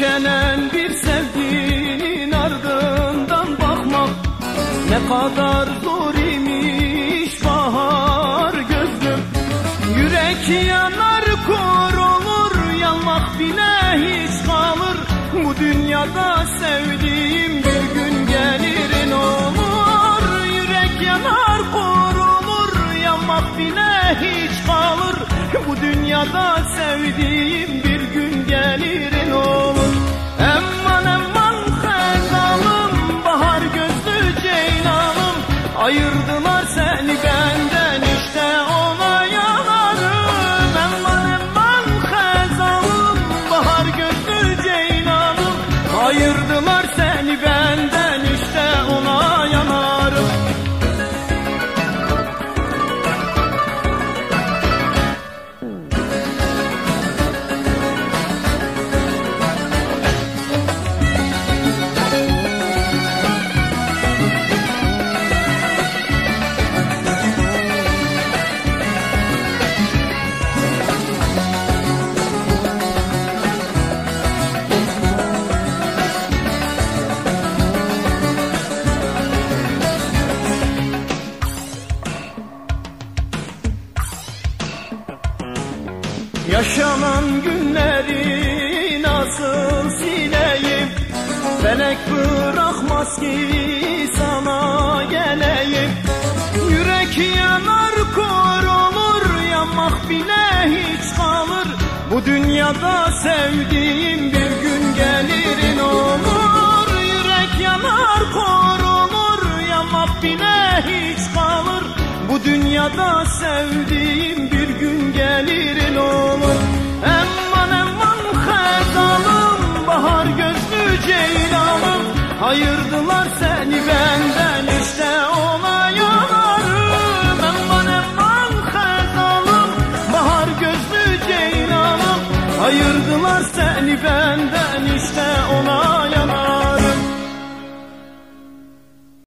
Tükenen bir sevginin ardından bakmak Ne kadar zor imiş bahar gözlüm Yürek yanar kor olur yanmak bile hiç kalır. Bu dünyada sevdiğim bir gün gelirin olur. Yürek yanar kor olur yanmak bile hiç kalır. Bu dünyada sevdiğim bir gün Ayırdılar Yaşanan günleri nasıl sileyim? Felek bırakmaz ki sana geleyim. Yürek yanar kor olur yanmak bile hiç kalır. Bu dünyada sevdiğim bir gün gelirin olur. Yürek yanar kor olur yanmak bile hiç kalır. Bu dünyada sevdiğim bir gün gelirin olur Ayırdılar seni benden işte ona yanarım Emman emman hezalım bahar gözlü ceylanım. Ayırdılar seni benden